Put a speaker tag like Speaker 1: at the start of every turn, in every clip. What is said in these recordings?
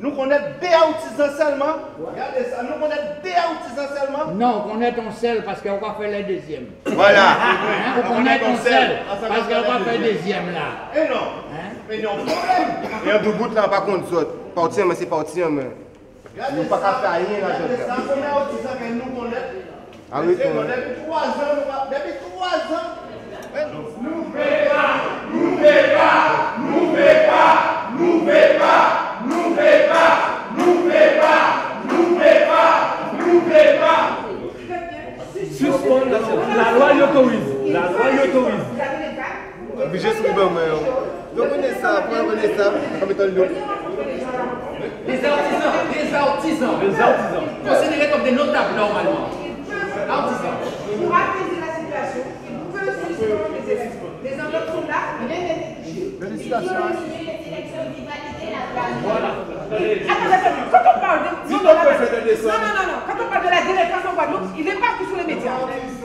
Speaker 1: nous connaissons des artisans seulement. Regardez ça, nous connaissons des artisans seulement.
Speaker 2: Non, on connaît ton sel parce qu'on va faire le deuxième.
Speaker 1: Voilà.
Speaker 2: Hein, on connaît ton sel parce qu'on va faire le deuxième là.
Speaker 1: Et non.
Speaker 2: Hein?
Speaker 1: Mais y a un
Speaker 3: deux bouts là, par contre. Partir, mais c'est partir, mais.
Speaker 1: Regardez
Speaker 3: pas qu'à faire rien, là,
Speaker 1: Regardez
Speaker 3: je-
Speaker 1: ça, combien d'artisans que nous connaissons
Speaker 3: Ah oui,
Speaker 1: Depuis trois ans, va- depuis trois ans.
Speaker 4: Suspendre la, loi y autorise. La loi y autorise.
Speaker 3: Obligé de soulever, mais. Donc, on est ça, on est ça, comme étant le dos.
Speaker 5: Les artisans, les artisans,
Speaker 4: Les artisans.
Speaker 5: considérés comme des notables normalement. Artisans.
Speaker 6: Pour apaiser la situation, il peut suspendre les élections. Les enveloppes sont là, rien n'est touché.
Speaker 5: Voilà.
Speaker 6: Attendez, attendez, quand on parle de... Non, non, non, quand on la délinquance en Guadeloupe, il est partout sur les médias.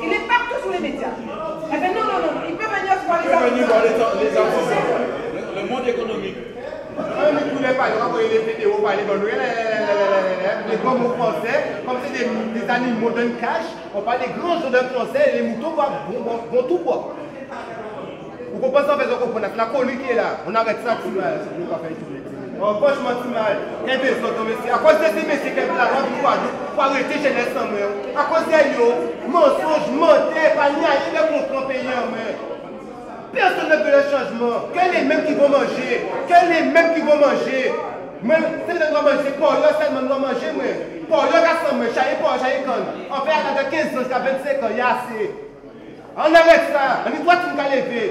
Speaker 6: Il est partout sur les médias. Eh bien non, non, non, il peut venir voir les
Speaker 4: Venir voir
Speaker 6: artisans.
Speaker 4: les, les artisans. Le, monde économique.
Speaker 1: Tous les parler, quand il est vidéos, parler dans le les grands mots français, comme c'est des, des animaux d'un cache, on parle des grands jours d'un français, et les moutons vont, vont, vont, vont tout boire. Vous comprenez ça, vous comprenez La colis qui est là, on arrête ça, tout mal. Nous pas faire tout An poch manti mal, e bezot an mesi. Akos de si mesi kem la ram pou adou, pou arete jene san mwen. Akos de yo, mensonj, mente, pa ni a yon konpran peyen mwen. Person ne vele chanjman. Ken le menm ki vou manje? Ken le menm ki vou manje? Mwen, se le vou manje, pou yo se men vou manje mwen. Pou yo gasan mwen, chaye pou chaye kon. An fe akade 15 ans, ka 25 ans, yase. An arek sa, an mi doit yon ka leve.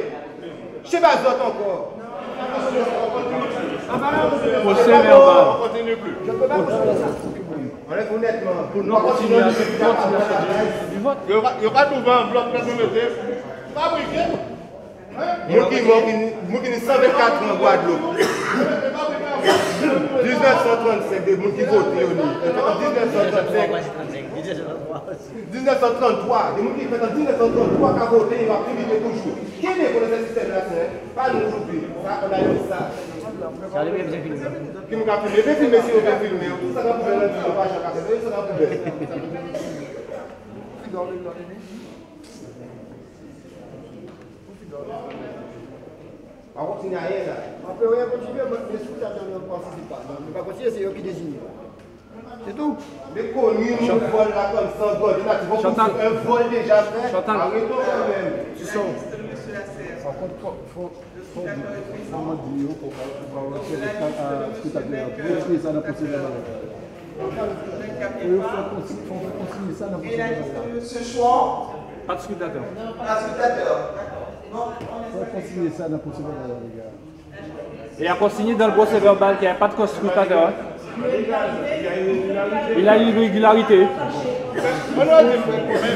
Speaker 1: Che bazot ankon. Atensyon, an konti mwen.
Speaker 4: Procès verbal.
Speaker 1: On continue plus. Je ne peux pas continuer ça. Honnêtement, pour nous continuer à ce
Speaker 4: du vote.
Speaker 1: Il n'y a pas trouvé un bloc que de communauté fabriqué. Moi qui n'ai 124 ans en Guadeloupe. 1935, des gens qui votent, 1935 1933, des gens qui font en 1933 qui votent, ils vont plus toujours. Qui est pour le système national Pas nous aujourd'hui. On a eu ça. Sa li mwen mwen filme. Ki mwen ka filme. Mwen filme si mwen filme. Ou sa ka poube lè di yo pa chaka. Ou sa ka poube lè.
Speaker 7: Ou fi dole lè. Ou fi dole lè. A wak ti nye aye la. Ape wè kontive mwen sou ta
Speaker 1: jan yon partisipa. Mwen pa kontive se yo ki dezine. Se tou.
Speaker 4: Mè
Speaker 1: koni mwen vol la
Speaker 4: kon
Speaker 1: san gol. Yon
Speaker 4: ati vok
Speaker 7: mwen un vol deja fè. Chantan. A wè ton mwen mèm. Si son. Scrutateur. Faut faut.
Speaker 8: Ce soir,
Speaker 4: Pas de scrutateur.
Speaker 8: un scrutateur. Non,
Speaker 7: Il faut continuer ça dans le procès verbal, les gars.
Speaker 4: Il a consigné dans le procès verbal qu'il n'y a pas de scrutateur. Il a une régularité.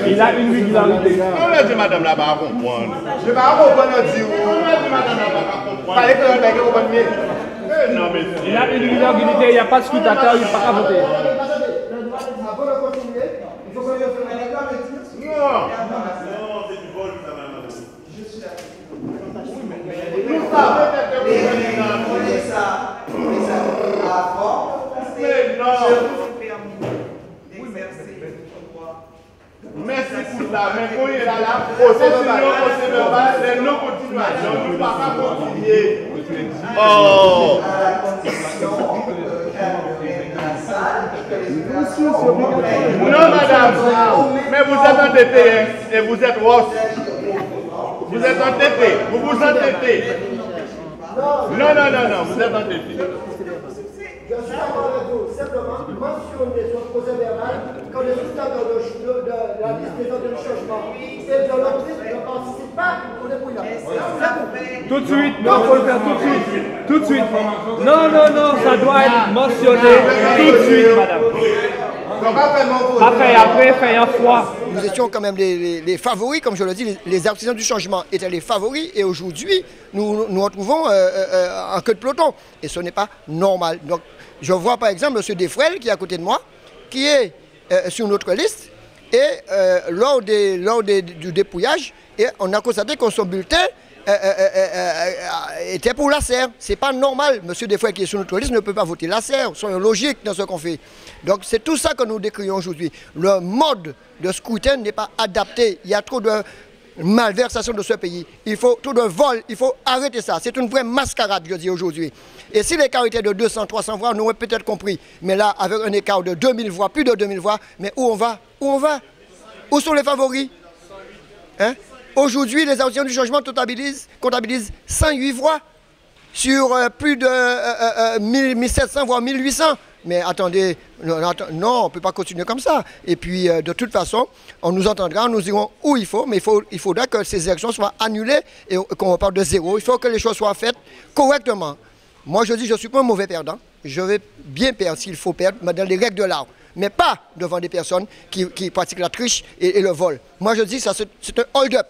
Speaker 4: Il a une régularité.
Speaker 1: On a dit madame là-bas à comprendre. Je vais pas comprendre, on dit. Oh. On a dit madame là-bas à comprendre. Fallait que l'on ait compris. Non, mais.
Speaker 4: Il a une régularité, il n'y a pas de scrutateur, il n'y a pas
Speaker 1: à
Speaker 8: voter. Ça.
Speaker 1: Mais quand il est là, là, procès verbal, les non-continuations, nous ne pouvons pas continuer. Oh.
Speaker 8: la que la que
Speaker 1: Non, madame. Mais vous êtes entêté hein, et vous êtes rosse. Vous êtes entêté. Vous vous entêtez. Non, non, non, non, vous êtes entêté.
Speaker 7: Je suis d'accord avec vous. Simplement, mentionner sur le procès verbal quand les de, de, de la liste des ordres de changement et de l'entreprise ne participent pas. C'est tout.
Speaker 4: De suite, non, faut le faire tout de suite. Tout de suite. Non, non, non, ça doit être mentionné tout de suite, madame.
Speaker 1: Après, vote.
Speaker 4: Après, après, fait un fois.
Speaker 7: Nous étions quand même les, les- les favoris, comme je le dis, les, les artisans du changement étaient les favoris et aujourd'hui, nous nous retrouvons euh, euh, euh, en queue de peloton. Et ce n'est pas normal. Donc, je vois par exemple M. Defrel qui est à côté de moi, qui est euh, sur notre liste et euh, lors, lors du dépouillage, on a constaté que son bulletin euh, euh, était pour la serre. C'est pas normal. Monsieur Desfoy qui est sur notre liste ne peut pas voter la serre. Soyons logiques dans ce qu'on fait. Donc c'est tout ça que nous décrions aujourd'hui. Le mode de scrutin n'est pas adapté. Il y a trop de malversation de ce pays. Il faut tout de vol, il faut arrêter ça. C'est une vraie mascarade, je dis aujourd'hui. Et si l'écart était de 200, 300 voix, on aurait peut-être compris. Mais là, avec un écart de 2000 voix, plus de 2000 voix, mais où on va? Où on va? Où sont les favoris? Hein? Aujourd'hui, les auditions du changement comptabilisent, 108 voix sur euh, plus de 1700 euh, euh, voire 1800. Mais attendez, non, on ne peut pas continuer comme ça. Et puis, de toute façon, on nous entendra, nous irons où il faut, mais il faudra que ces élections soient annulées et qu'on reparte de zéro. Il faut que les choses soient faites correctement. Moi, je dis, je ne suis pas un mauvais perdant. Je vais bien perdre s'il faut perdre, mais dans les règles de l'art. Mais pas devant des personnes qui, pratiquent la triche et, et, le vol. Moi, je dis, ça, c'est un hold-up.